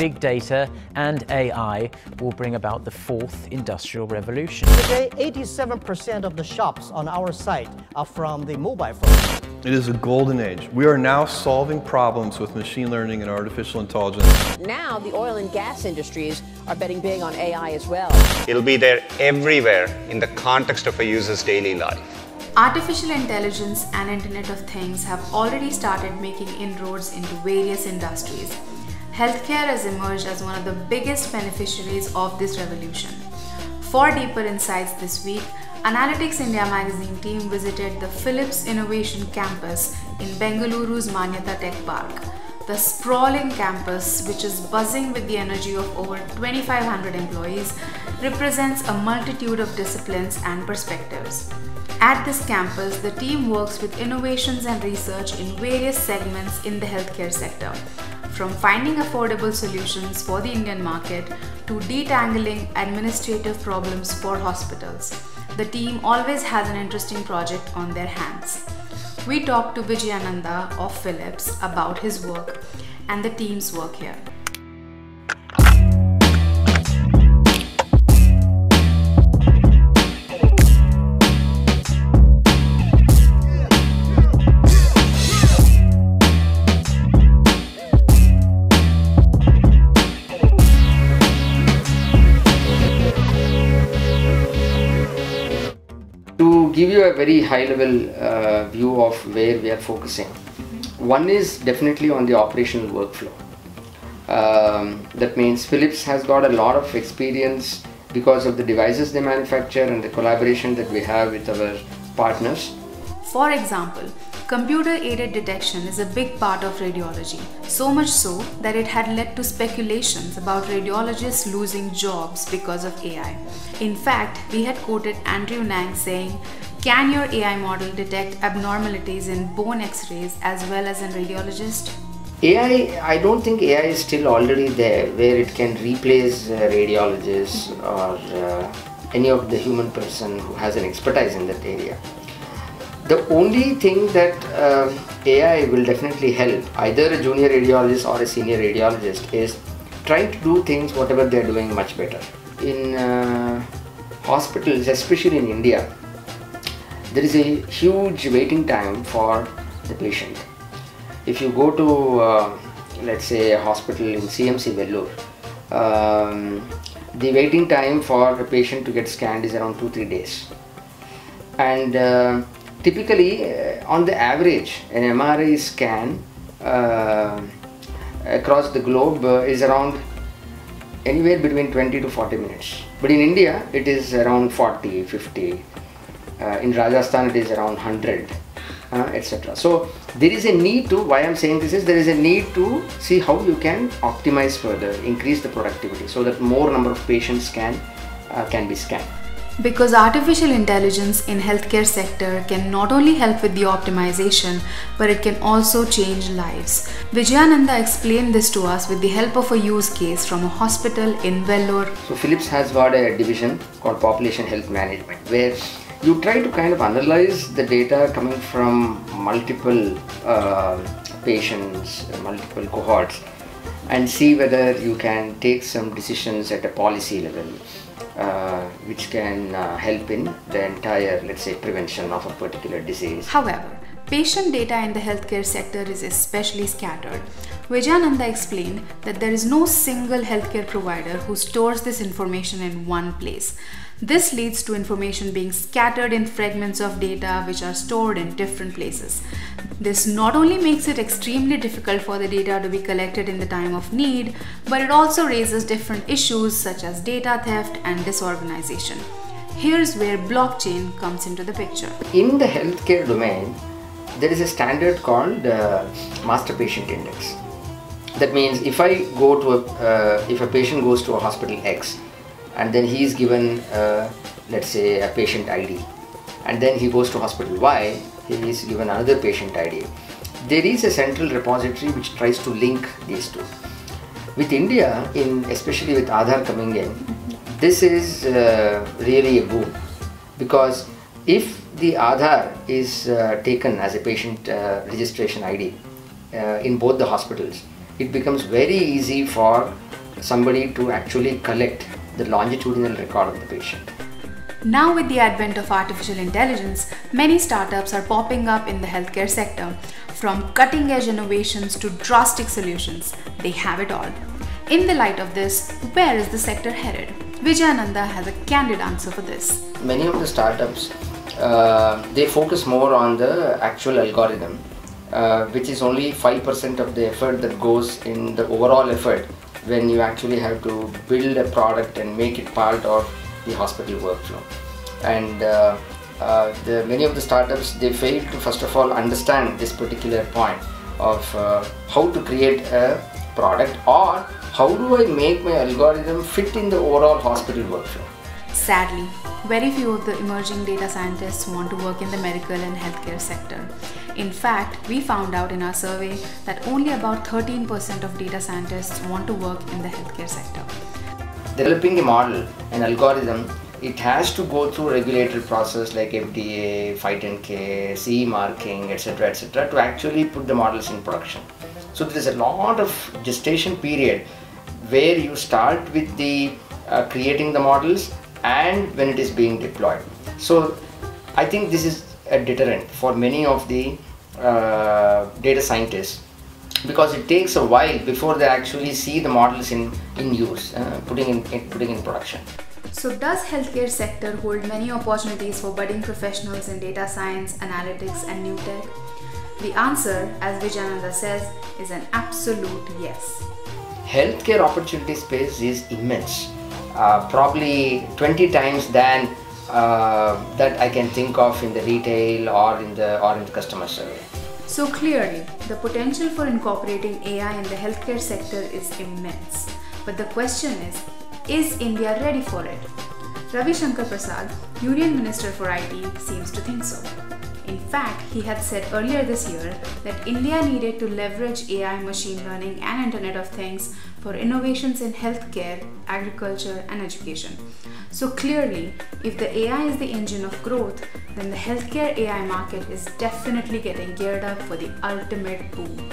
Big data and AI will bring about the fourth industrial revolution. Today, 87% of the shops on our site are from the mobile phone. It is a golden age. We are now solving problems with machine learning and artificial intelligence. Now, the oil and gas industries are betting big on AI as well. It'll be there everywhere in the context of a user's daily life. Artificial intelligence and Internet of Things have already started making inroads into various industries. Healthcare has emerged as one of the biggest beneficiaries of this revolution. For deeper insights this week, Analytics India magazine team visited the Philips Innovation Campus in Bengaluru's Manyata Tech Park. The sprawling campus, which is buzzing with the energy of over 2,500 employees, represents a multitude of disciplines and perspectives. At this campus, the team works with innovations and research in various segments in the healthcare sector, from finding affordable solutions for the Indian market to detangling administrative problems for hospitals. The team always has an interesting project on their hands. We talked to Vijayananda of Philips about his work and the team's work here. You a very high level uh, view of where we are focusing, one is definitely on the operational workflow. Um, that means Philips has got a lot of experience because of the devices they manufacture and the collaboration that we have with our partners. For example, computer aided detection is a big part of radiology, so much so that it had led to speculations about radiologists losing jobs because of AI. In fact, we had quoted Andrew Ng saying, Can your AI model detect abnormalities in bone x rays as well as in radiologists? AI, I don't think AI is still already there where it can replace uh, radiologists or uh, any of the human person who has an expertise in that area. The only thing that uh, AI will definitely help either a junior radiologist or a senior radiologist is trying to do things whatever they're doing much better. In uh, hospitals, especially in India, there is a huge waiting time for the patient. If you go to, uh, let's say, a hospital in CMC Vellore, um, the waiting time for a patient to get scanned is around 2-3 days. And uh, typically, uh, on the average, an MRI scan uh, across the globe uh, is around anywhere between 20 to 40 minutes. But in India, it is around 40, 50. Uh, in Rajasthan, it is around 100, uh, etc. So there is a need to. Why I'm saying this is there is a need to see how you can optimize further, increase the productivity, so that more number of patients can uh, can be scanned. Because artificial intelligence in healthcare sector can not only help with the optimization, but it can also change lives. Vijayananda explained this to us with the help of a use case from a hospital in Vellore. So Philips has got a division called Population Health Management where you try to kind of analyze the data coming from multiple uh, patients, multiple cohorts and see whether you can take some decisions at a policy level uh, which can uh, help in the entire, let's say, prevention of a particular disease. However, patient data in the healthcare sector is especially scattered. Vijayananda explained that there is no single healthcare provider who stores this information in one place. This leads to information being scattered in fragments of data which are stored in different places. This not only makes it extremely difficult for the data to be collected in the time of need, but it also raises different issues such as data theft and disorganization. Here's where blockchain comes into the picture. In the healthcare domain, there is a standard called uh, master patient index. That means if I go to a, uh, if a patient goes to a hospital X, and then he is given uh, let's say a patient ID and then he goes to hospital. Y he is given another patient ID there is a central repository which tries to link these two. With India in especially with Aadhaar coming in this is uh, really a boom. Because if the Aadhaar is uh, taken as a patient uh, registration ID uh, in both the hospitals it becomes very easy for somebody to actually collect the longitudinal record of the patient. Now, with the advent of artificial intelligence, many startups are popping up in the healthcare sector. From cutting edge innovations to drastic solutions, they have it all. In the light of this, where is the sector headed? Vijayananda has a candid answer for this. Many of the startups uh, they focus more on the actual algorithm, uh, which is only 5% of the effort that goes in the overall effort when you actually have to build a product and make it part of the hospital workflow. And uh, uh, the, many of the startups they fail to first of all understand this particular point of uh, how to create a product or how do I make my algorithm fit in the overall hospital workflow. Sadly, very few of the emerging data scientists want to work in the medical and healthcare sector. In fact, we found out in our survey that only about 13% of data scientists want to work in the healthcare sector. Developing a model, an algorithm, it has to go through regulatory process like FDA, 510K, CE marking, etc., etc., to actually put the models in production. So there is a lot of gestation period where you start with the uh, creating the models and when it is being deployed. So I think this is a deterrent for many of the uh, data scientists because it takes a while before they actually see the models in, in use, uh, putting in, in, putting in production. So does healthcare sector hold many opportunities for budding professionals in data science, analytics and new tech? The answer, as Vijayananda says, is an absolute yes. Healthcare opportunity space is immense uh, probably 20 times than uh, that I can think of in the retail or in the or in the customer survey. So clearly, the potential for incorporating AI in the healthcare sector is immense. But the question is, is India ready for it? Ravi Shankar Prasad, Union Minister for IT, seems to think so. In fact, he had said earlier this year that India needed to leverage AI, machine learning, and Internet of Things for innovations in healthcare, agriculture, and education. So clearly, if the AI is the engine of growth, then the healthcare AI market is definitely getting geared up for the ultimate boom.